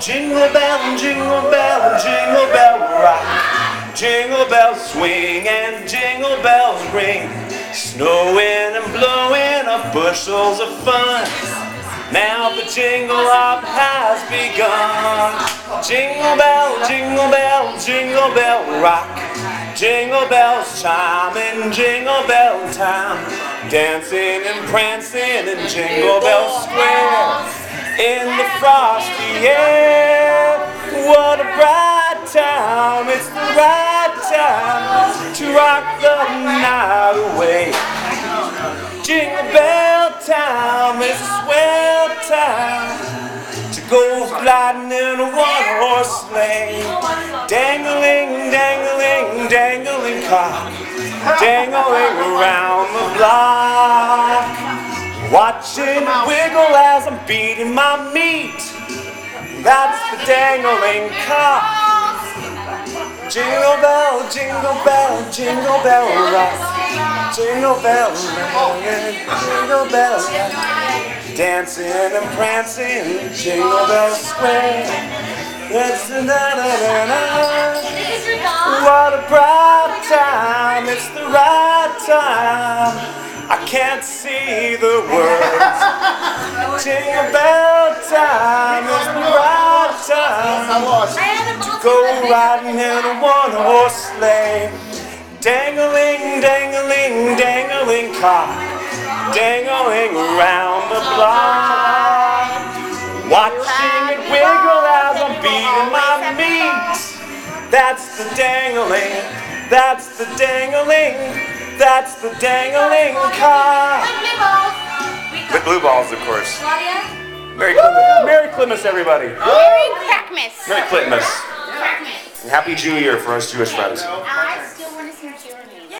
Jingle bell, jingle bell, jingle bell rock. Jingle bells swing and jingle bells ring. Snowing and blowing up bushels of fun. Now the jingle hop has begun. Jingle bell, jingle bell, jingle bell rock. Jingle bells chiming, jingle bell time. Dancing and prancing in Jingle Bell Square in the frosty air. What a bright time, it's the right time to rock the night away. Jingle bell time is a swell time to go gliding in a one horse sleigh. Dangling, dangling, dangling cock, dangling around the block. Watching it wiggle as I'm beating my meat. That's the dangling cock. Jingle bell, jingle bell, jingle bell rock. Jingle bell, jingle bell. Dancing and prancing, jingle bell square. It's the na na na na. What a bright time, it's the right time. I can't see the words. Jingle bell time is the right time to go riding in a one horse sleigh. Dangling, dangling, dangling cock, dangling around the block. Watching it wiggle as I'm beating my meat. That's the dangling, that's the dangling. That's the dangling car. With blue balls, of course. Merry Clitmas, Merry Clitmas, everybody. Merry Crackmas. Merry Clitmas. And Happy Jew Year for us Jewish friends.